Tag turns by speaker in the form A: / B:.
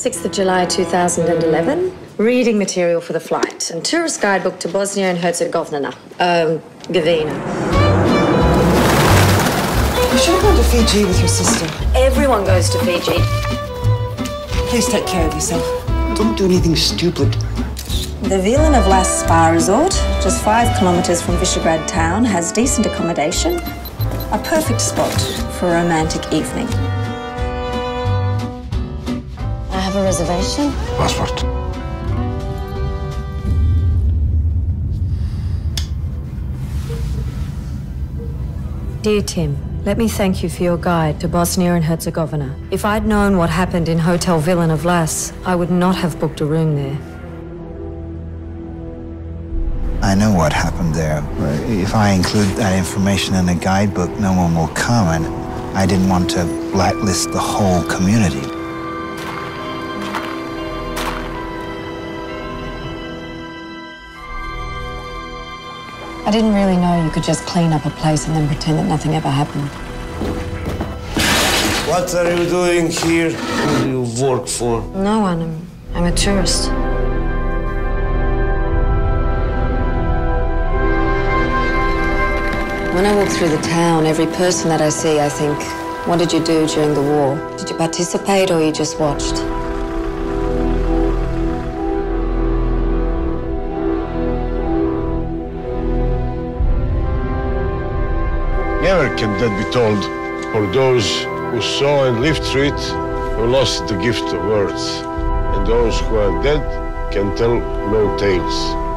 A: 6th of July 2011. Reading material for the flight and tourist guidebook to Bosnia and Herzegovina. Um, Govina.
B: You should have gone to Fiji with your sister.
A: Everyone goes to Fiji.
B: Please take care of yourself.
C: Don't do anything stupid.
A: The Vilina Vlas Spa Resort, just five kilometres from Visegrad town, has decent accommodation. A perfect spot for a romantic evening. I have a reservation.
C: Passport.
A: Dear Tim, let me thank you for your guide to Bosnia and Herzegovina. If I'd known what happened in Hotel Vilina Vlas, I would not have booked a room there.
D: I know what happened there. but If I include that information in a guidebook, no one will come, and I didn't want to blacklist the whole community.
A: I didn't really know you could just clean up a place and then pretend that nothing ever happened.
E: What are you doing here? Who do you work for?
A: No one. I'm, I'm a tourist. When I walk through the town, every person that I see, I think, what did you do during the war? Did you participate or you just watched?
E: Never can that be told. For those who saw and lived through it, who lost the gift of words. And those who are dead can tell no tales.